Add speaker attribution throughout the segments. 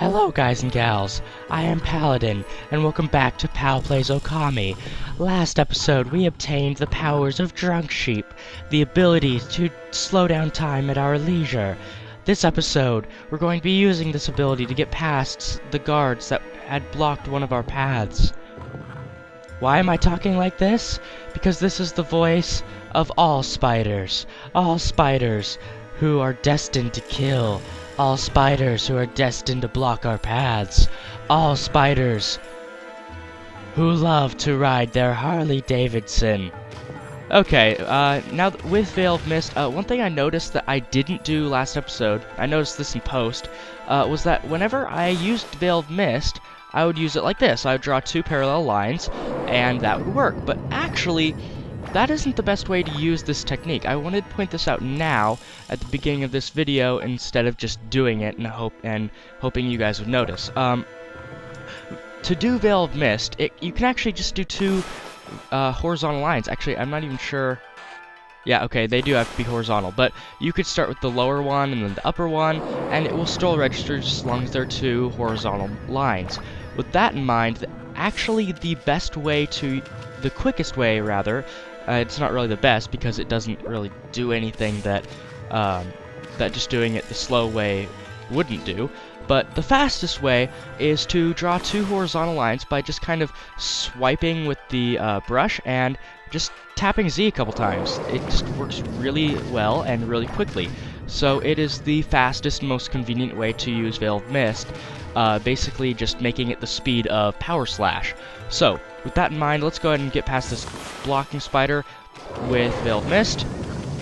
Speaker 1: Hello guys and gals, I am Paladin, and welcome back to Pal Plays Okami. Last episode we obtained the powers of Drunk Sheep, the ability to slow down time at our leisure. This episode, we're going to be using this ability to get past the guards that had blocked one of our paths. Why am I talking like this? Because this is the voice of all spiders. All spiders who are destined to kill all spiders who are destined to block our paths. All spiders who love to ride their Harley Davidson. Okay, uh, now with Veil of Mist, uh, one thing I noticed that I didn't do last episode, I noticed this in post, uh, was that whenever I used Veil of Mist, I would use it like this. I would draw two parallel lines, and that would work. But actually, that isn't the best way to use this technique. I wanted to point this out now at the beginning of this video instead of just doing it and hope and hoping you guys would notice. Um, to do Veil of Mist, it, you can actually just do two uh, horizontal lines. Actually, I'm not even sure. Yeah, okay, they do have to be horizontal, but you could start with the lower one and then the upper one, and it will still register just as long as they're two horizontal lines. With that in mind, actually the best way to, the quickest way rather, uh, it's not really the best because it doesn't really do anything that um, that just doing it the slow way wouldn't do. But the fastest way is to draw two horizontal lines by just kind of swiping with the uh, brush and just tapping Z a couple times. It just works really well and really quickly. So it is the fastest, most convenient way to use Veil of Mist, uh, basically just making it the speed of Power Slash. So, with that in mind, let's go ahead and get past this blocking spider with Veil Mist,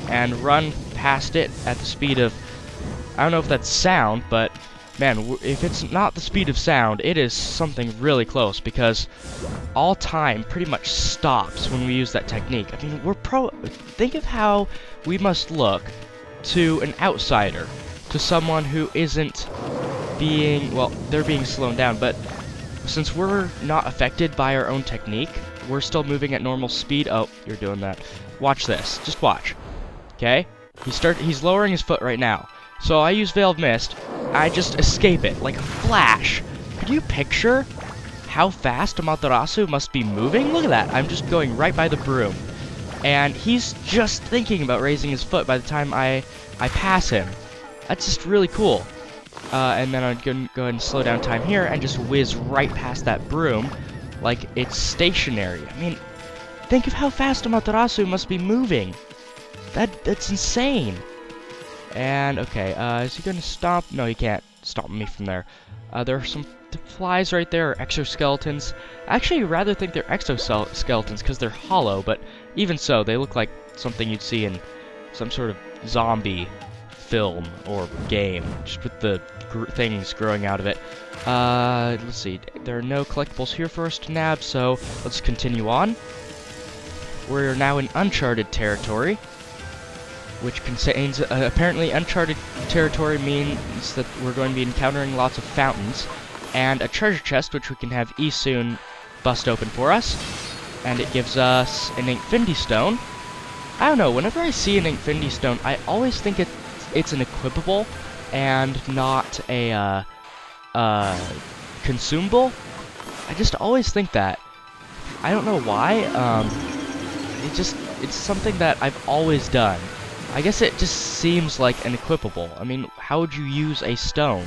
Speaker 1: and run past it at the speed of... I don't know if that's sound, but man, if it's not the speed of sound, it is something really close because all time pretty much stops when we use that technique. I mean, we're pro. Think of how we must look to an outsider, to someone who isn't being, well, they're being slowed down, but since we're not affected by our own technique, we're still moving at normal speed. Oh, you're doing that. Watch this. Just watch. Okay? He start he's lowering his foot right now. So I use Veil of Mist. I just escape it like a flash. Could you picture how fast Amaterasu must be moving? Look at that. I'm just going right by the broom. And he's just thinking about raising his foot by the time I I pass him. That's just really cool. Uh, and then to go ahead and slow down time here and just whiz right past that broom like it's stationary. I mean, think of how fast Amaterasu must be moving. That That's insane. And, okay, uh, is he to stop? No, he can't stop me from there. Uh, there are some flies right there, or exoskeletons. I Actually, rather think they're exoskeletons because they're hollow, but even so, they look like something you'd see in some sort of zombie film or game, just with the gr things growing out of it. Uh, let's see, there are no collectibles here for us to nab, so let's continue on. We're now in uncharted territory, which contains, uh, apparently uncharted territory means that we're going to be encountering lots of fountains, and a treasure chest, which we can have Issun bust open for us, and it gives us an Inkfinity Stone. I don't know, whenever I see an Inkfinity Stone, I always think it it's an equipable and not a uh, uh, consumable. I just always think that. I don't know why. Um, it just it's something that I've always done. I guess it just seems like an equipable. I mean, how would you use a stone?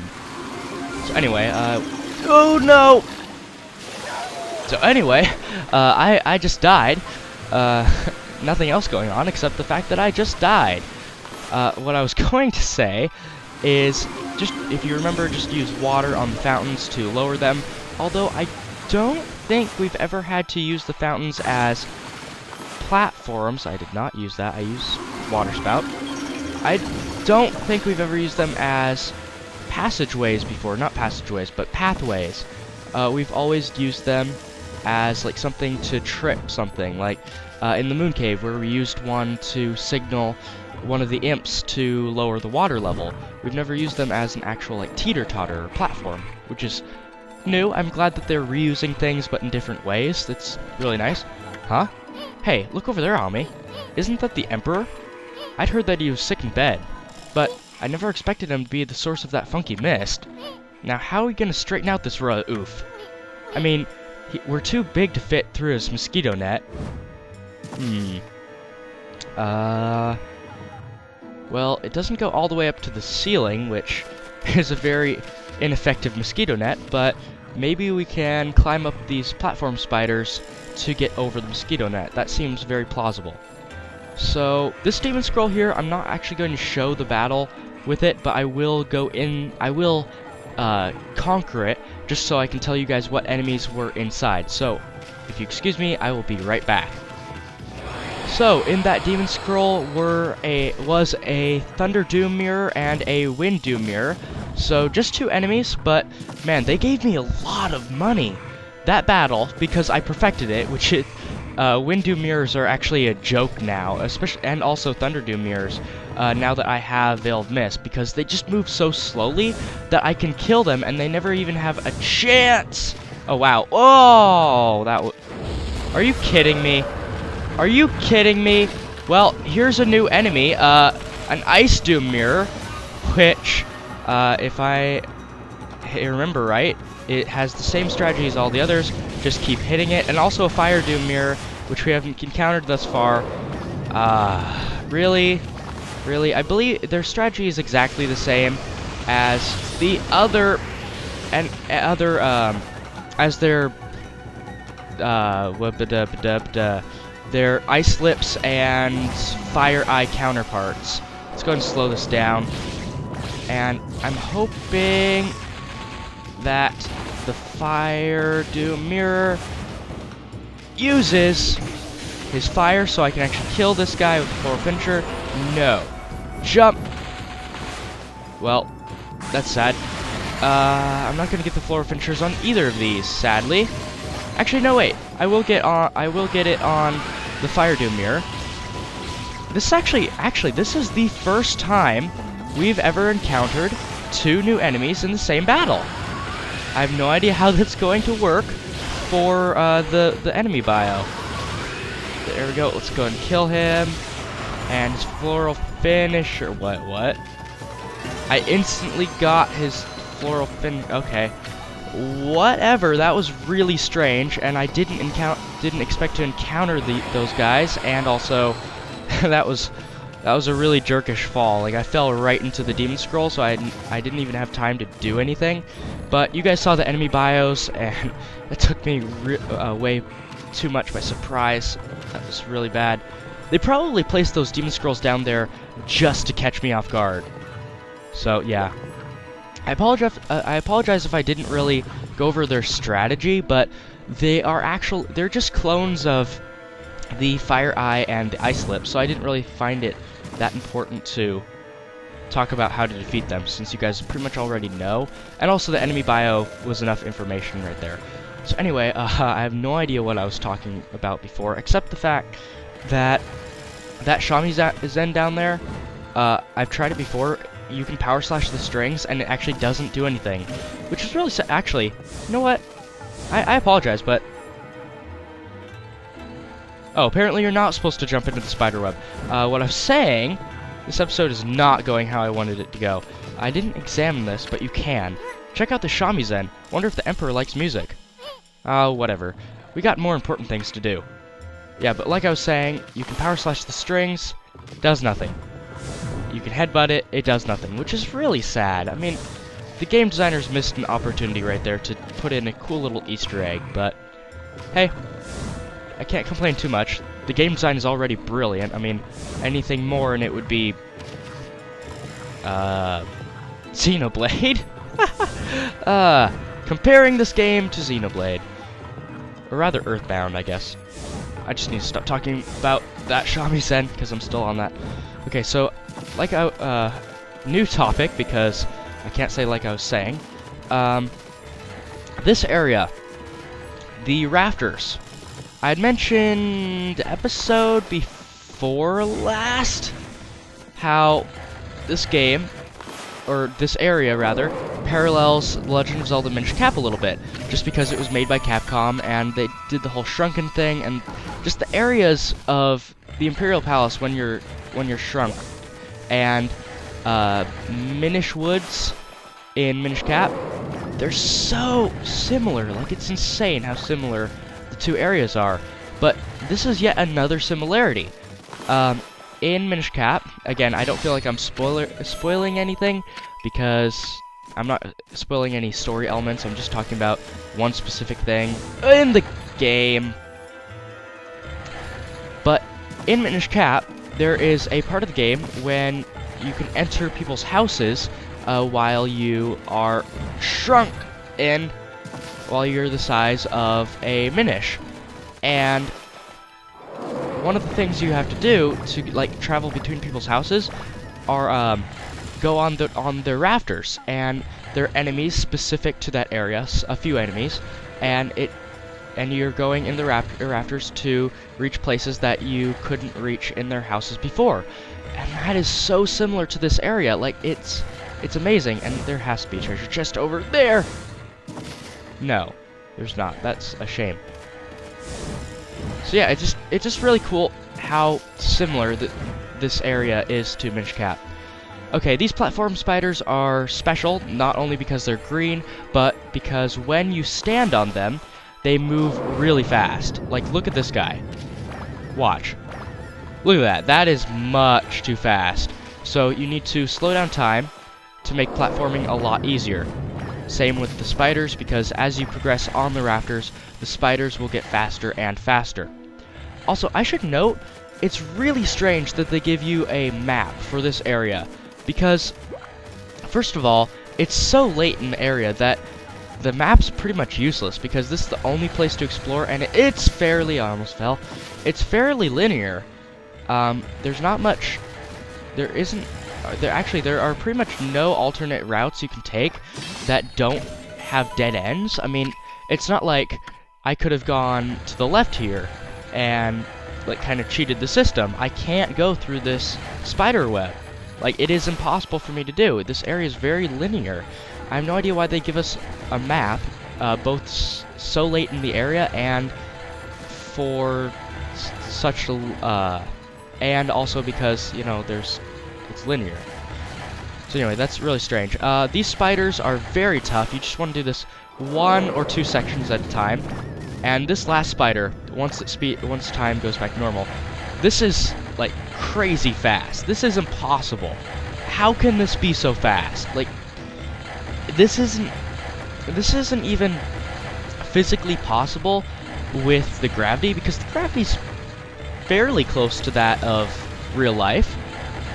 Speaker 1: So anyway, uh, oh no! So anyway, uh, I I just died. Uh, nothing else going on except the fact that I just died. Uh, what I was going to say is just, if you remember, just use water on the fountains to lower them. Although I don't think we've ever had to use the fountains as platforms. I did not use that. I use water spout. I don't think we've ever used them as passageways before. Not passageways, but pathways. Uh, we've always used them as like something to trip something. Like uh, in the Moon Cave, where we used one to signal one of the imps to lower the water level. We've never used them as an actual like teeter-totter platform, which is new. I'm glad that they're reusing things but in different ways. That's really nice. Huh? Hey, look over there, Ami. Isn't that the Emperor? I'd heard that he was sick in bed, but I never expected him to be the source of that funky mist. Now, how are we gonna straighten out this row? Oof. I mean, he, we're too big to fit through his mosquito net. Hmm. Uh... Well, it doesn't go all the way up to the ceiling, which is a very ineffective mosquito net, but maybe we can climb up these platform spiders to get over the mosquito net. That seems very plausible. So, this Demon Scroll here, I'm not actually going to show the battle with it, but I will go in, I will uh, conquer it, just so I can tell you guys what enemies were inside. So, if you excuse me, I will be right back. So, in that Demon Scroll were a was a Thunder Doom Mirror and a Wind Doom Mirror. So, just two enemies, but man, they gave me a lot of money. That battle, because I perfected it, which it, uh, Wind Doom Mirrors are actually a joke now, especially and also Thunder Doom Mirrors, uh, now that I have Veil of Mist, because they just move so slowly that I can kill them and they never even have a chance! Oh, wow. Oh, that Are you kidding me? Are you kidding me? Well, here's a new enemy, uh, an Ice Doom Mirror, which, uh, if I remember right, it has the same strategy as all the others, just keep hitting it, and also a Fire Doom Mirror, which we haven't encountered thus far. Uh, really? Really? I believe their strategy is exactly the same as the other, and other, um, as their, uh, their Ice Lips and Fire Eye counterparts. Let's go and slow this down. And I'm hoping that the Fire Doom Mirror uses his fire so I can actually kill this guy with the Finisher. No. Jump! Well, that's sad. Uh, I'm not going to get the Floral Finishers on either of these, sadly. Actually, no, wait. I will get on. I will get it on the Fire Doom Mirror. This is actually, actually, this is the first time we've ever encountered two new enemies in the same battle. I have no idea how that's going to work for uh, the, the enemy bio. There we go, let's go and kill him. And his floral finisher, what, what? I instantly got his floral fin, okay. Whatever, that was really strange, and I didn't encounter, didn't expect to encounter the, those guys, and also, that was, that was a really jerkish fall. Like, I fell right into the Demon Scroll, so I, I didn't even have time to do anything. But you guys saw the enemy bios, and it took me uh, way too much by surprise. That was really bad. They probably placed those Demon Scrolls down there just to catch me off guard. So, yeah. I apologize. Uh, I apologize if I didn't really go over their strategy, but they are actual. They're just clones of the Fire Eye and the Ice Lip, so I didn't really find it that important to talk about how to defeat them, since you guys pretty much already know. And also, the enemy bio was enough information right there. So anyway, uh, I have no idea what I was talking about before, except the fact that that Shami Zen down there, uh, I've tried it before you can power slash the strings and it actually doesn't do anything. Which is really actually, you know what? I, I apologize, but Oh, apparently you're not supposed to jump into the spider web. Uh, what I'm saying, this episode is not going how I wanted it to go. I didn't examine this, but you can. Check out the shamisen. Wonder if the Emperor likes music. Oh, uh, whatever. We got more important things to do. Yeah, but like I was saying, you can power slash the strings, does nothing. You can headbutt it, it does nothing, which is really sad. I mean, the game designers missed an opportunity right there to put in a cool little Easter egg, but hey, I can't complain too much. The game design is already brilliant. I mean, anything more and it would be... Uh... Xenoblade? uh, comparing this game to Xenoblade. Or rather, Earthbound, I guess. I just need to stop talking about that shamisen, because I'm still on that. Okay, so like a uh, new topic because I can't say like I was saying. Um, this area, the rafters. I had mentioned episode before last how this game, or this area rather, parallels Legend of Zelda Minish Cap a little bit, just because it was made by Capcom and they did the whole shrunken thing and just the areas of the Imperial Palace when you're when you're shrunk and uh, Minish Woods in Minish Cap they're so similar. Like, it's insane how similar the two areas are. But this is yet another similarity. Um, in Minish Cap, again, I don't feel like I'm spoiler spoiling anything because I'm not spoiling any story elements. I'm just talking about one specific thing in the game. But in Minish Cap, there is a part of the game when you can enter people's houses uh, while you are shrunk in, while you're the size of a Minish. And one of the things you have to do to like travel between people's houses are um, go on the on their rafters, and there are enemies specific to that area, a few enemies, and it and you're going in the raft rafters to reach places that you couldn't reach in their houses before. And that is so similar to this area. Like it's it's amazing and there has to be a treasure chest over there. No, there's not. That's a shame. So yeah, it's just it's just really cool how similar that this area is to Minish Cap. Okay, these platform spiders are special, not only because they're green, but because when you stand on them, they move really fast. Like, look at this guy. Watch. Look at that. That is much too fast. So you need to slow down time to make platforming a lot easier. Same with the spiders, because as you progress on the rafters, the spiders will get faster and faster. Also, I should note, it's really strange that they give you a map for this area because, first of all, it's so late in the area that the map's pretty much useless because this is the only place to explore and it's fairly, I almost fell, it's fairly linear. Um, there's not much, there isn't, uh, there actually, there are pretty much no alternate routes you can take that don't have dead ends. I mean, it's not like I could have gone to the left here and like kind of cheated the system. I can't go through this spider web. Like, it is impossible for me to do. This area is very linear. I have no idea why they give us a map, uh, both so late in the area and for such a, uh, and also because, you know, there's, it's linear. So anyway, that's really strange. Uh, these spiders are very tough. You just want to do this one or two sections at a time. And this last spider, once speed, once time goes back normal, this is like crazy fast. This is impossible. How can this be so fast? Like this isn't this isn't even physically possible with the gravity because the gravity's fairly close to that of real life.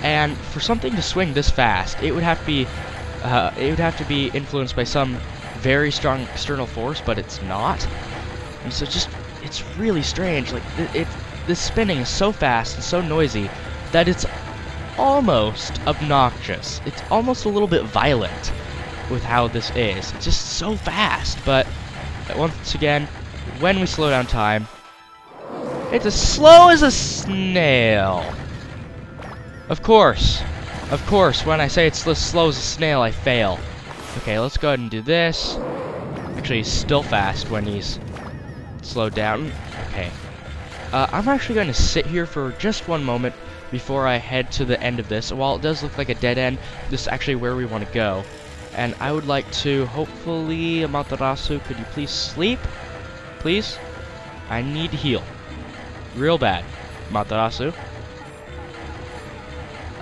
Speaker 1: And for something to swing this fast, it would have to be uh, it would have to be influenced by some very strong external force, but it's not. And so just it's really strange. Like it, it this spinning is so fast and so noisy that it's almost obnoxious. It's almost a little bit violent with how this is. It's just so fast, but once again, when we slow down time, it's as slow as a snail. Of course. Of course, when I say it's as slow as a snail, I fail. Okay, let's go ahead and do this. Actually, he's still fast when he's slowed down. Okay, uh, I'm actually going to sit here for just one moment before I head to the end of this. While it does look like a dead end, this is actually where we want to go. And I would like to, hopefully, Amaterasu, could you please sleep? Please? I need to heal. Real bad. Amaterasu.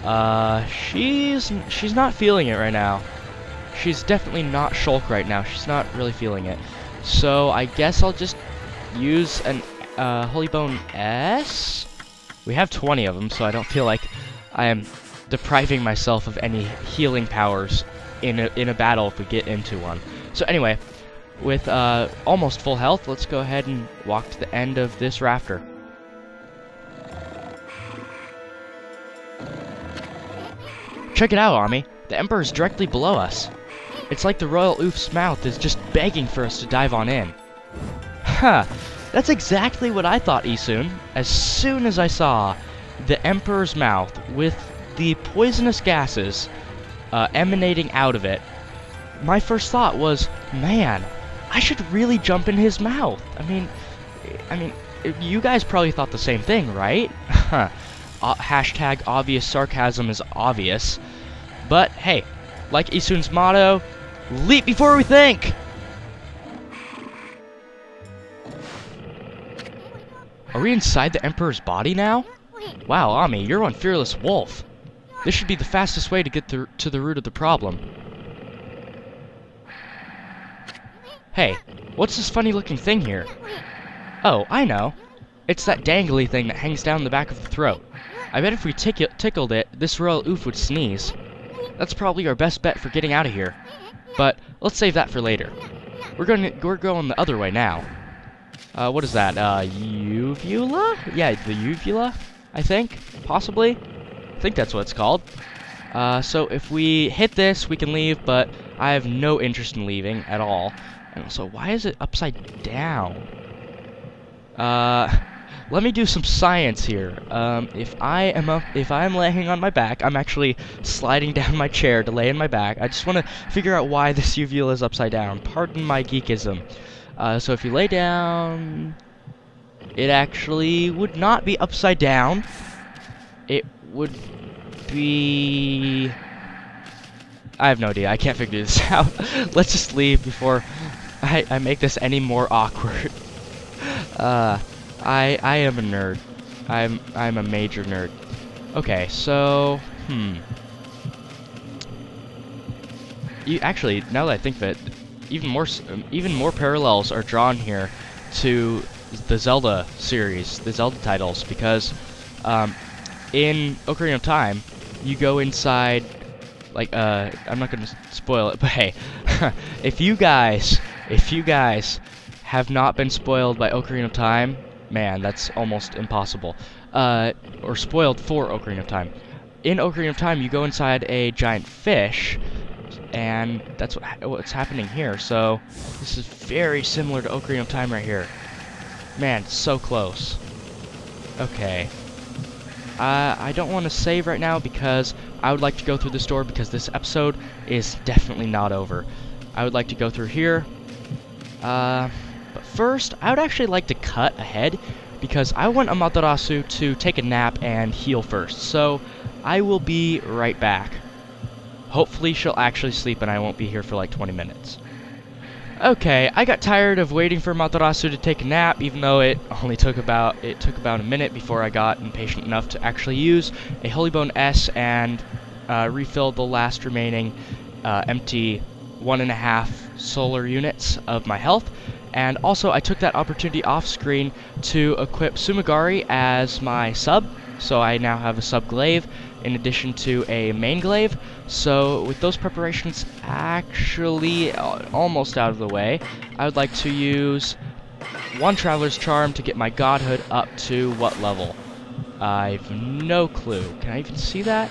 Speaker 1: Uh, she's, she's not feeling it right now. She's definitely not Shulk right now. She's not really feeling it. So I guess I'll just use an uh, Holy Bone S? We have 20 of them, so I don't feel like I am depriving myself of any healing powers in a, in a battle if we get into one. So anyway, with uh, almost full health, let's go ahead and walk to the end of this rafter. Check it out, Ami. The Emperor is directly below us. It's like the Royal Oof's mouth is just begging for us to dive on in. Huh. That's exactly what I thought, Issun. As soon as I saw the Emperor's mouth with the poisonous gases uh, emanating out of it, my first thought was, man, I should really jump in his mouth. I mean, I mean, you guys probably thought the same thing, right? uh, hashtag obvious sarcasm is obvious. But hey, like Issun's motto, Leap before we think! Are we inside the Emperor's body now? Wow, Ami, you're on fearless wolf. This should be the fastest way to get to, to the root of the problem. Hey, what's this funny looking thing here? Oh, I know. It's that dangly thing that hangs down the back of the throat. I bet if we tick tickled it, this royal oof would sneeze. That's probably our best bet for getting out of here. But let's save that for later. We're going we're going the other way now. Uh, what is that? Uh, uvula? Yeah, the uvula, I think, possibly. I think that's what it's called. Uh, so if we hit this, we can leave, but I have no interest in leaving at all. And also, why is it upside down? Uh, let me do some science here. Um, if I am up, if I am laying on my back, I'm actually sliding down my chair to lay in my back. I just want to figure out why this uvula is upside down. Pardon my geekism. Uh, so if you lay down, it actually would not be upside down. It would be... I have no idea. I can't figure this out. Let's just leave before I, I make this any more awkward. Uh, I I am a nerd. I'm I'm a major nerd. Okay, so hmm. You actually, now that I think of it, even more um, even more parallels are drawn here to the Zelda series, the Zelda titles, because um, in Ocarina of Time, you go inside, like, uh, I'm not gonna spoil it, but hey, if you guys, if you guys have not been spoiled by Ocarina of Time, man, that's almost impossible. Uh, or spoiled for Ocarina of Time. In Ocarina of Time, you go inside a giant fish, and that's what what's happening here. So this is very similar to Ocarina of Time right here. Man, so close. Okay. Uh, I don't want to save right now because I would like to go through this door because this episode is definitely not over. I would like to go through here. Uh, but first, I would actually like to cut ahead because I want Amaterasu to take a nap and heal first. So I will be right back. Hopefully she'll actually sleep and I won't be here for like 20 minutes. Okay, I got tired of waiting for Amaterasu to take a nap, even though it only took about it took about a minute before I got impatient enough to actually use a Holy Bone S and uh, refill the last remaining uh, empty one and a half solar units of my health. And also, I took that opportunity off screen to equip Tsumugari as my sub, so I now have a sub glaive in addition to a main glaive. So with those preparations actually uh, almost out of the way, I would like to use one Traveler's Charm to get my Godhood up to what level? I've no clue. Can I even see that?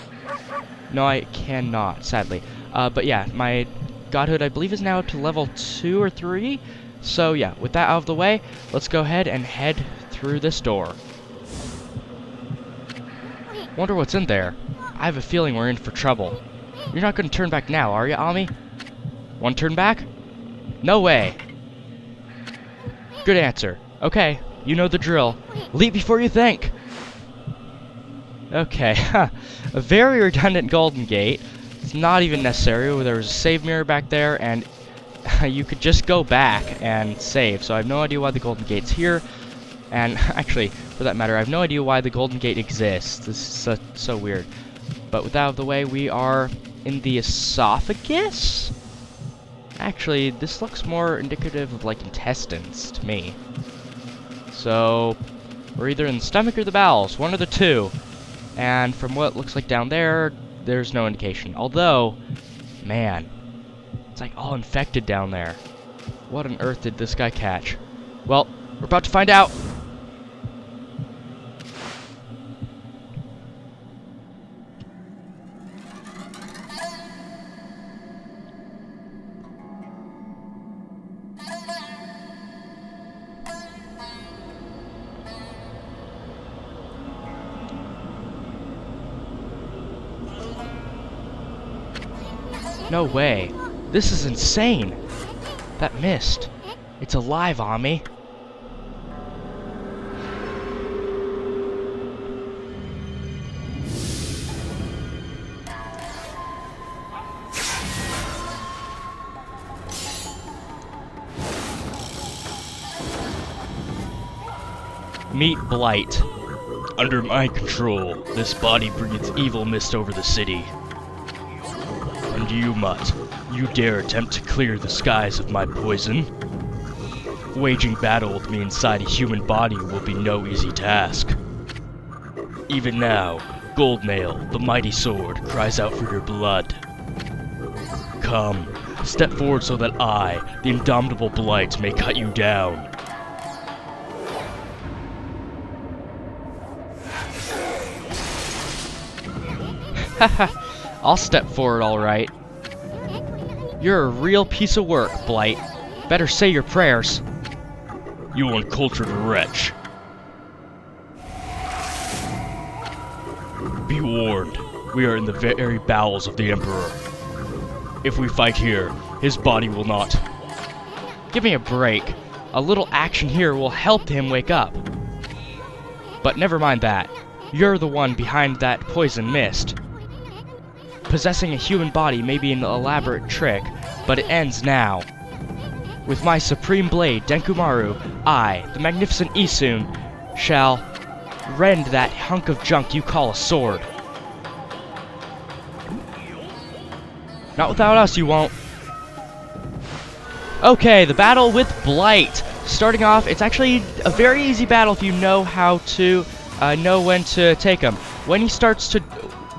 Speaker 1: No, I cannot, sadly. Uh, but yeah, my Godhood, I believe, is now up to level 2 or 3. So yeah, with that out of the way, let's go ahead and head through this door. Wonder what's in there. I have a feeling we're in for trouble. You're not going to turn back now, are you, Ami? One turn back? No way. Good answer. Okay, you know the drill. Leap before you think. Okay, a very redundant golden gate. It's not even necessary. There was a save mirror back there, and you could just go back and save. So I have no idea why the golden gate's here. And actually, for that matter, I have no idea why the golden gate exists. This is so, so weird. But with that out of the way, we are in the esophagus? Actually, this looks more indicative of, like, intestines to me. So, we're either in the stomach or the bowels, one of the two. And from what looks like down there, there's no indication. Although, man, like all infected down there. What on earth did this guy catch? Well, we're about to find out. No way. This is insane. That missed. It's alive, Ami. Meet Blight.
Speaker 2: Under my control, this body breathes evil mist over the city. And you, Mutt you dare attempt to clear the skies of my poison? Waging battle with me inside a human body will be no easy task. Even now, Goldnail, the mighty sword, cries out for your blood. Come, step forward so that I, the indomitable Blight, may cut you down.
Speaker 1: I'll step forward alright. You're a real piece of work, Blight. Better say your prayers.
Speaker 2: You uncultured wretch. Be warned, we are in the very bowels of the Emperor. If we fight here, his body will not.
Speaker 1: Give me a break. A little action here will help him wake up. But never mind that. You're the one behind that poison mist. Possessing a human body may be an elaborate trick, but it ends now. With my supreme blade, Denkomaru, I, the magnificent Issun, shall rend that hunk of junk you call a sword. Not without us, you won't. Okay, the battle with Blight. Starting off, it's actually a very easy battle if you know how to uh, know when to take him. When he starts to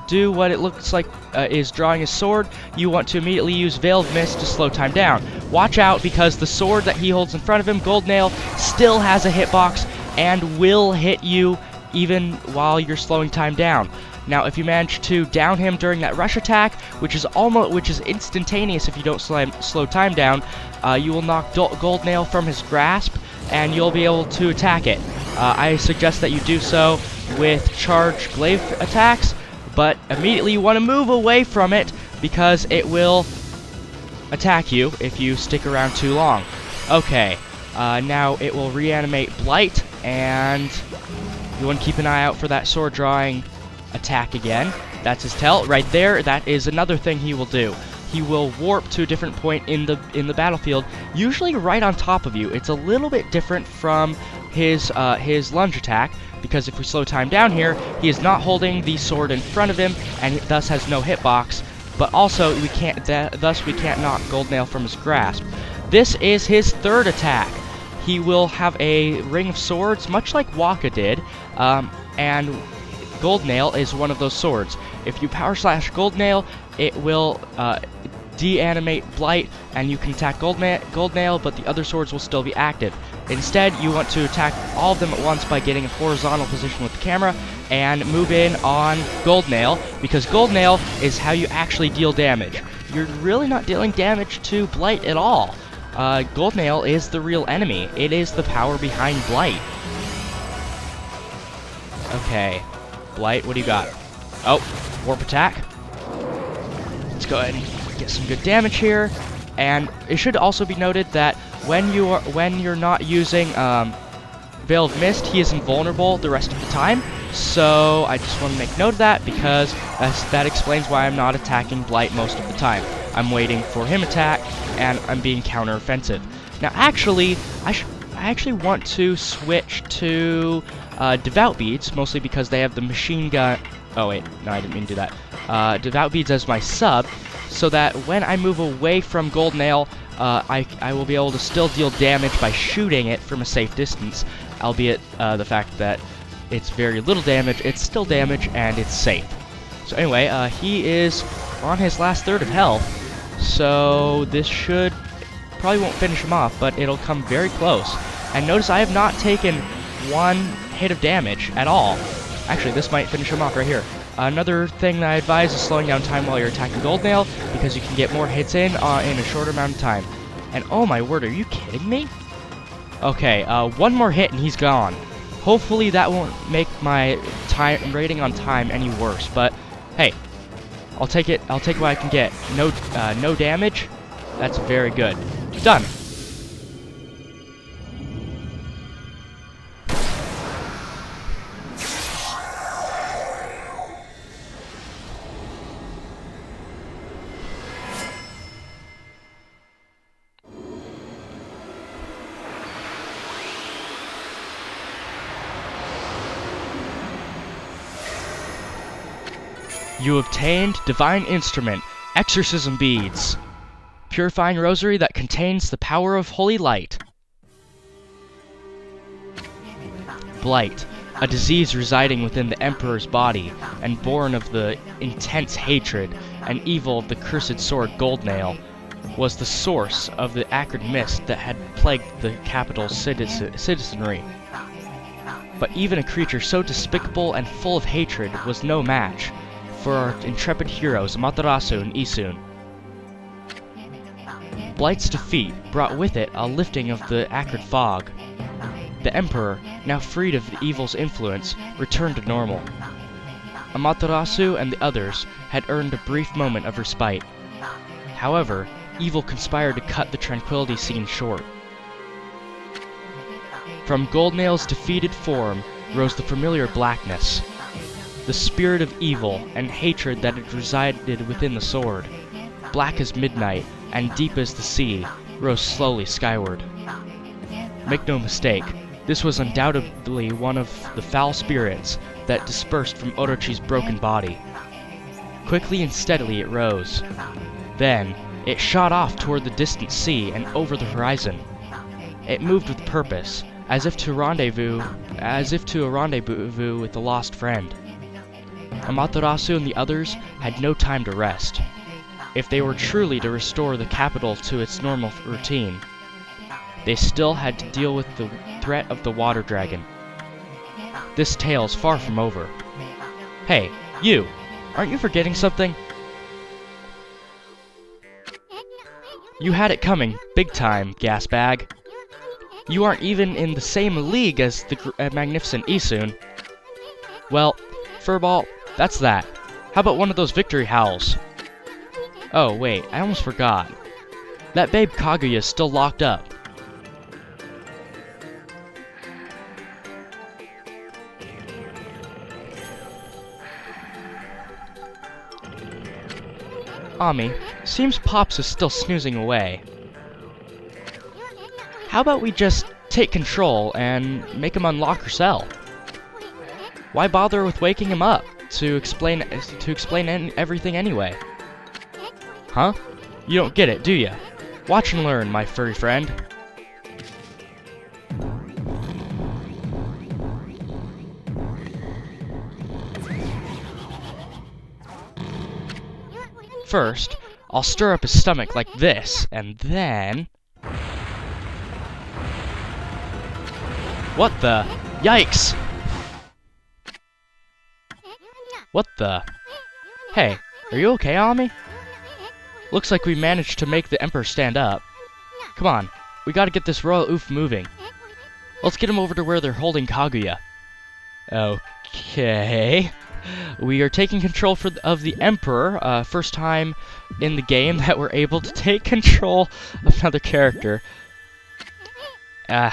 Speaker 1: do what it looks like uh, is drawing his sword, you want to immediately use Veiled Mist to slow time down. Watch out because the sword that he holds in front of him, Gold Nail, still has a hitbox and will hit you even while you're slowing time down. Now, if you manage to down him during that rush attack, which is almost, which is instantaneous if you don't slow, slow time down, uh, you will knock Gold Nail from his grasp, and you'll be able to attack it. Uh, I suggest that you do so with charge glaive attacks, but immediately you want to move away from it because it will attack you if you stick around too long. Okay, uh, now it will reanimate Blight, and you want to keep an eye out for that sword drawing attack again. That's his tell right there. That is another thing he will do. He will warp to a different point in the in the battlefield, usually right on top of you. It's a little bit different from his uh, his lunge attack because if we slow time down here, he is not holding the sword in front of him and thus has no hitbox. But also we can't th thus we can't knock Goldnail from his grasp. This is his third attack. He will have a ring of swords, much like Waka did, um, and Goldnail is one of those swords. If you power slash Goldnail, it will uh, deanimate Blight, and you can attack Goldnail, Goldnail, but the other swords will still be active. Instead, you want to attack all of them at once by getting a horizontal position with the camera and move in on Goldnail, because Goldnail is how you actually deal damage. You're really not dealing damage to Blight at all. Uh, Goldnail is the real enemy. It is the power behind Blight. Okay. Blight, what do you got? Oh, warp attack. Let's go ahead and get some good damage here. And it should also be noted that when you are when you're not using um, Veil of Mist, he is invulnerable the rest of the time. So I just want to make note of that because that explains why I'm not attacking Blight most of the time. I'm waiting for him attack and I'm being counter-offensive. Now actually, I, I actually want to switch to uh, Devout Beads, mostly because they have the machine gun... Oh wait, no I didn't mean to do that. Uh, Devout Beads as my sub, so that when I move away from Gold Nail, uh, I, I will be able to still deal damage by shooting it from a safe distance, albeit uh, the fact that it's very little damage, it's still damage, and it's safe. So anyway, uh, he is on his last third of health, so this should probably won't finish him off, but it'll come very close. And notice I have not taken one hit of damage at all. Actually, this might finish him off right here. Another thing that I advise is slowing down time while you're attacking Gold Nail, because you can get more hits in uh, in a shorter amount of time. And oh my word, are you kidding me? Okay, uh, one more hit and he's gone. Hopefully that won't make my time rating on time any worse, but hey, I'll take it. I'll take what I can get. No, uh, no damage. That's very good. Done. You obtained Divine Instrument, Exorcism Beads. Purifying Rosary that contains the power of Holy Light. Blight, a disease residing within the Emperor's body, and born of the intense hatred and evil of the cursed sword Goldnail, was the source of the acrid mist that had plagued the capital's citizen citizenry. But even a creature so despicable and full of hatred was no match for our intrepid heroes Amaterasu and Issun. Blight's defeat brought with it a lifting of the acrid fog. The Emperor, now freed of the evil's influence, returned to normal. Amaterasu and the others had earned a brief moment of respite. However, evil conspired to cut the tranquility scene short. From Goldnail's defeated form rose the familiar blackness, the spirit of evil and hatred that had resided within the sword. Black as midnight and deep as the sea, rose slowly skyward. Make no mistake, this was undoubtedly one of the foul spirits that dispersed from Orochi's broken body. Quickly and steadily it rose. Then, it shot off toward the distant sea and over the horizon. It moved with purpose, as if to rendezvous, as if to a rendezvous with a lost friend. Amaterasu and the others had no time to rest. If they were truly to restore the capital to its normal routine, they still had to deal with the threat of the water dragon. This tale's far from over. Hey, you! Aren't you forgetting something? You had it coming, big time, gasbag. You aren't even in the same league as the uh, magnificent Issun. Well, Furball, that's that. How about one of those victory howls? Oh, wait, I almost forgot. That babe Kaguya is still locked up. Ami, seems Pops is still snoozing away. How about we just take control and make him unlock her cell? Why bother with waking him up to explain to explain everything anyway? Huh? You don't get it, do ya? Watch and learn, my furry friend. First, I'll stir up his stomach like this, and then... What the? Yikes! What the? Hey, are you okay, Ami? Looks like we managed to make the Emperor stand up. Come on, we gotta get this royal oof moving. Let's get him over to where they're holding Kaguya. Okay. We are taking control for of the Emperor. Uh, first time in the game that we're able to take control of another character. Uh,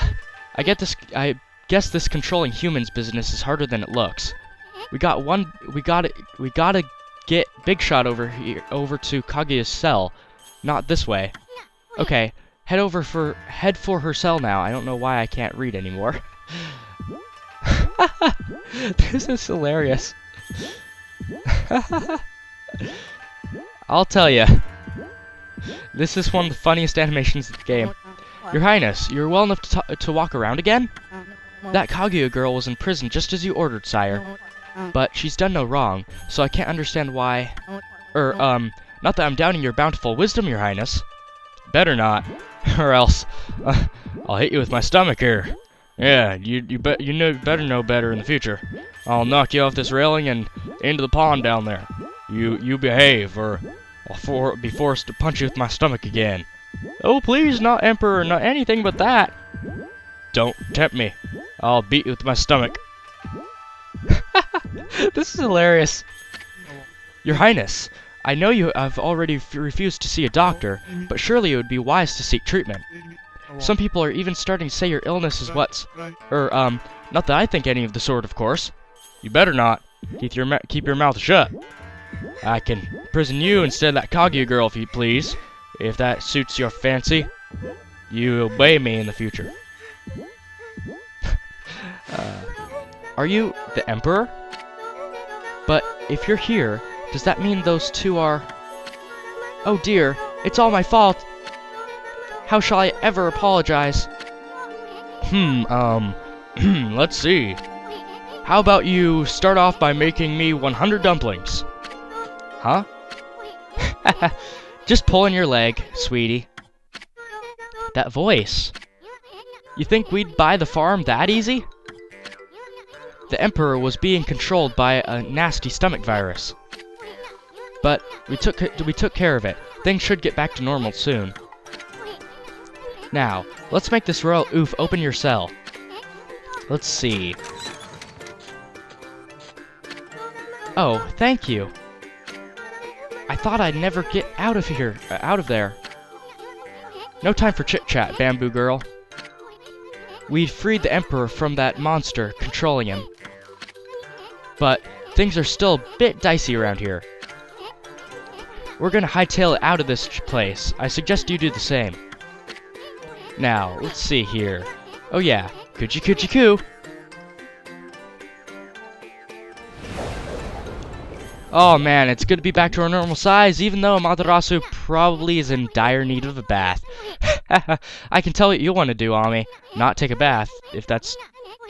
Speaker 1: I get this. I guess this controlling humans business is harder than it looks. We got one. We got it. We gotta get Big Shot over here, over to Kaguya's cell. Not this way. Okay, head over for head for her cell now. I don't know why I can't read anymore. this is hilarious. I'll tell you. This is one of the funniest animations of the game. Your Highness, you're well enough to, to walk around again? That Kaguya girl was in prison just as you ordered, sire. But she's done no wrong, so I can't understand why... Er, um, not that I'm doubting your bountiful wisdom, your highness. Better not, or else uh, I'll hit you with my stomach here. Yeah, you you bet you know better know better in the future. I'll knock you off this railing and into the pond down there. You you behave, or I'll for, be forced to punch you with my stomach again. Oh, please, not Emperor, not anything but that. Don't tempt me. I'll beat you with my stomach. this is hilarious. Your Highness, I know you have already refused to see a doctor, but surely it would be wise to seek treatment. Some people are even starting to say your illness is what's... Er, um, not that I think any of the sort, of course. You better not. Keep your, keep your mouth shut. I can prison you instead of that Kaguya girl, if you please. If that suits your fancy. You obey me in the future. uh, are you the Emperor? But if you're here, Does that mean those two are... Oh dear, it's all my fault. How shall I ever apologize?
Speaker 2: Hmm, um, let's see. How about you start off by making me 100 dumplings?
Speaker 1: Huh? Just pulling your leg, sweetie. That voice. You think we'd buy the farm that easy? The Emperor was being controlled by a nasty stomach virus. But we took we took care of it. Things should get back to normal soon. Now, let's make this royal oof open your cell. Let's see. Oh, thank you. I thought I'd never get out of here, uh, out of there. No time for chit-chat, Bamboo Girl. We'd freed the Emperor from that monster controlling him. But things are still a bit dicey around here. We're gonna hightail it out of this place. I suggest you do the same. Now, let's see here. Oh yeah, coochie coochie coo. Oh man, it's good to be back to our normal size, even though Amaterasu probably is in dire need of a bath. I can tell what you want to do, Ammy. Not take a bath, if that's...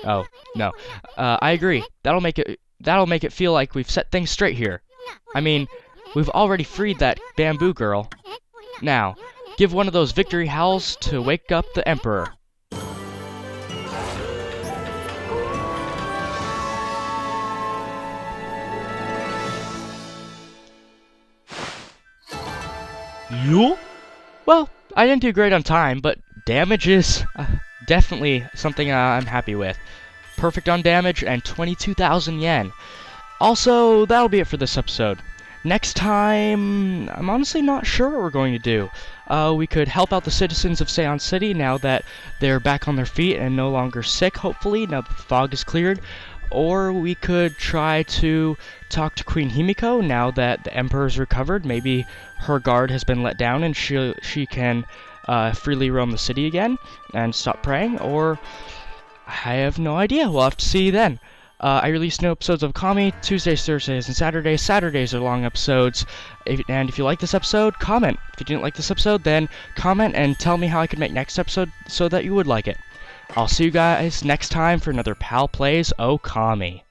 Speaker 1: Oh, no. Uh, I agree. That'll make it that'll make it feel like we've set things straight here. I mean, we've already freed that bamboo girl. Now, give one of those victory howls to wake up the Emperor.
Speaker 2: You?
Speaker 1: Well, I didn't do great on time, but damage is uh, definitely something uh, I'm happy with. Perfect on damage and 22,000 yen. Also, that'll be it for this episode. Next time, I'm honestly not sure what we're going to do. Uh, we could help out the citizens of Sei-an City now that they're back on their feet and no longer sick, hopefully, now that the fog is cleared. Or we could try to talk to Queen Himiko now that the Emperor's recovered. Maybe her guard has been let down and she, she can uh, freely roam the city again and stop praying. Or I have no idea. We'll have to see then. Uh, I release new episodes of Okami Tuesdays, Thursdays, and Saturdays. Saturdays are long episodes. If, and if you like this episode, comment. If you didn't like this episode, then comment and tell me how I can make next episode so that you would like it. I'll see you guys next time for another Pal Plays Okami.